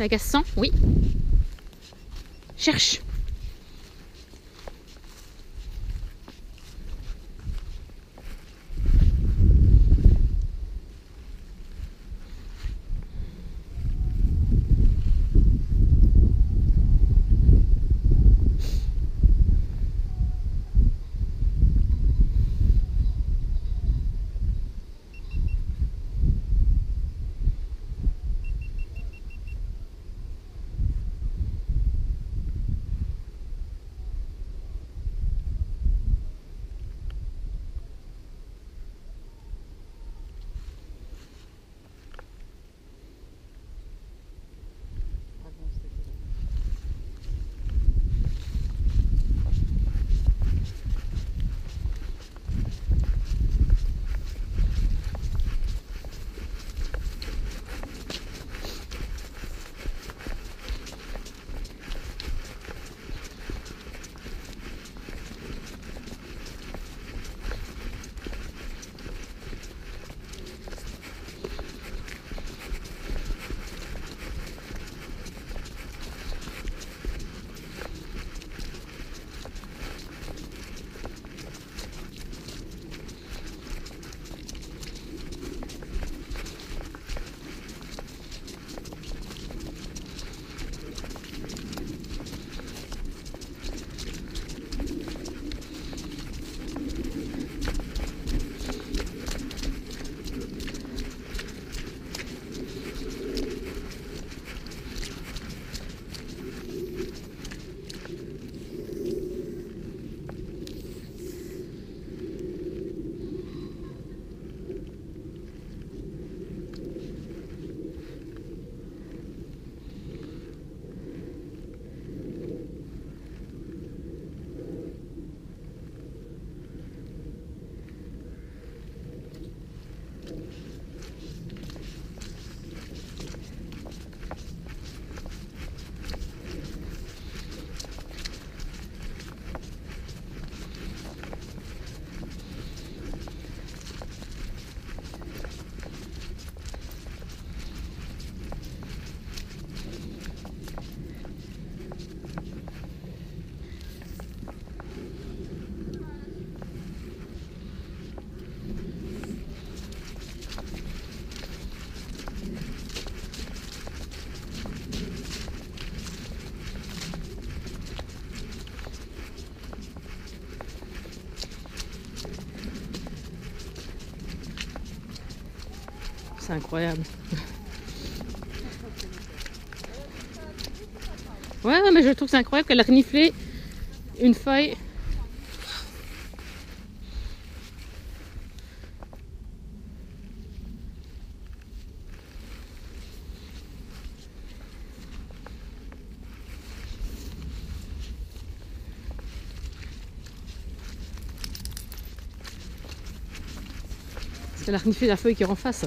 T'agaces 100 Oui. Cherche. C'est incroyable. Ouais, mais je trouve que c'est incroyable qu'elle a reniflé une feuille. Qu'elle a reniflé la feuille qui est en face.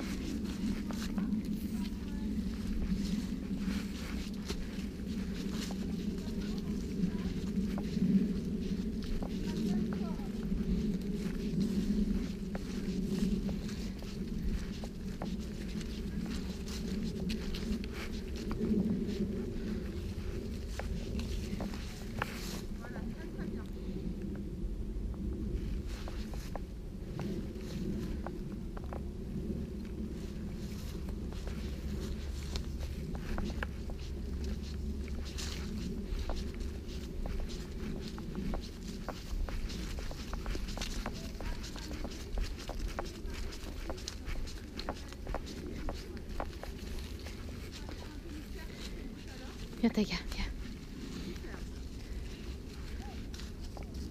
Viens, Taga, viens.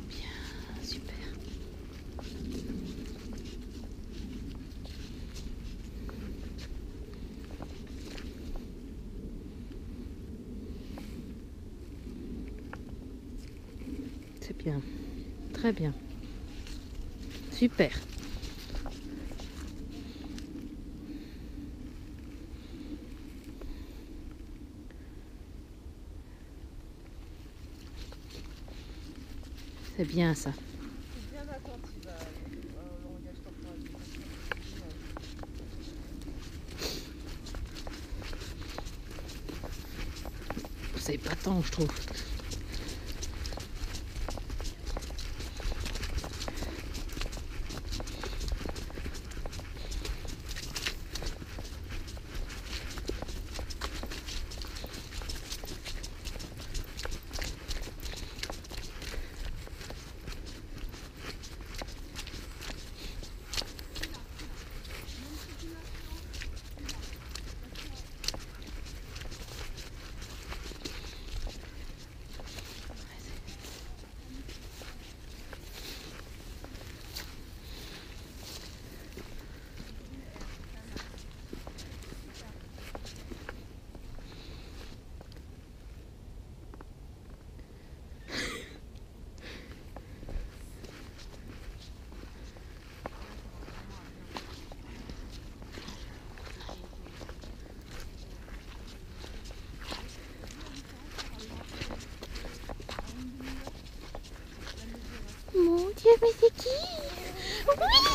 Bien, super. C'est bien. Très bien. Super. C'est bien ça. C'est pas tant, je trouve. Mon Dieu, mais c'est qui Oui